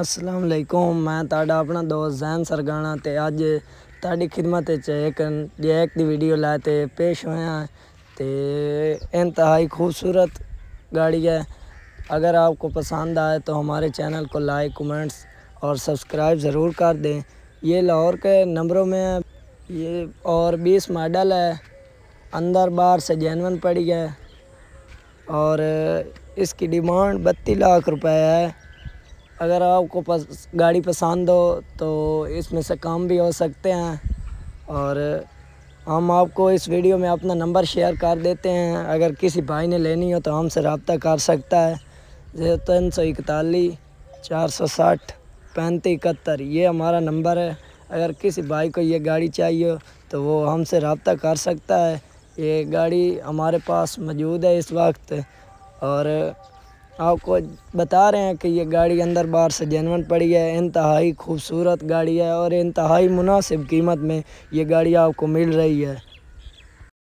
ਅਸਲਾਮ ਅਲੈਕੁਮ ਮੈਂ ਤੁਹਾਡਾ ਆਪਣਾ ਦੋਸਤ ਜ਼ੈਨ ਸਰਗਾਣਾ ਤੇ ਅੱਜ ਤੁਹਾਡੀ ਖidmat ਵਿੱਚ ਇੱਕ ਜੈਕ ਦੀ ਵੀਡੀਓ ਲੈ ਤੇ ਪੇਸ਼ ਹੋਇਆ ਤੇ इंतहाई खूबसूरत गाड़ी है अगर आपको पसंद आए तो हमारे चैनल को लाइक कमेंट्स और सब्सक्राइब ज़रूर कर दें ये लाहौर के नंबरों में है ये और 20 मॉडल है अंदर बाहर से जैनवन पड़ी है और इसकी डिमांड बत्तीस लाख रुपए है अगर आपको पस, गाड़ी पसंद हो तो इसमें से काम भी हो सकते हैं। और हम आपको इस वीडियो में अपना नंबर शेयर कर देते हैं। अगर किसी भाई ने लेनी हो तो हमसे रबता कर सकता है। जैसे तीन सौ इकतालीस चार सौ साठ पैंतीस इकहत्तर ये हमारा नंबर है। अगर किसी भाई को ये गाड़ी चाहिए हो तो वो हमसे रबता कर सकता है। ये गाड़ी हमारे पास मौजूद है इस वक्त। और आपको बता रहे हैं कि ये गाड़ी अंदर बाहर से जनवन पड़ी है, इंतहाई खूबसूरत गाड़ी है और इंतहाई मुनासिब कीमत में ये गाड़ी आपको मिल रही है।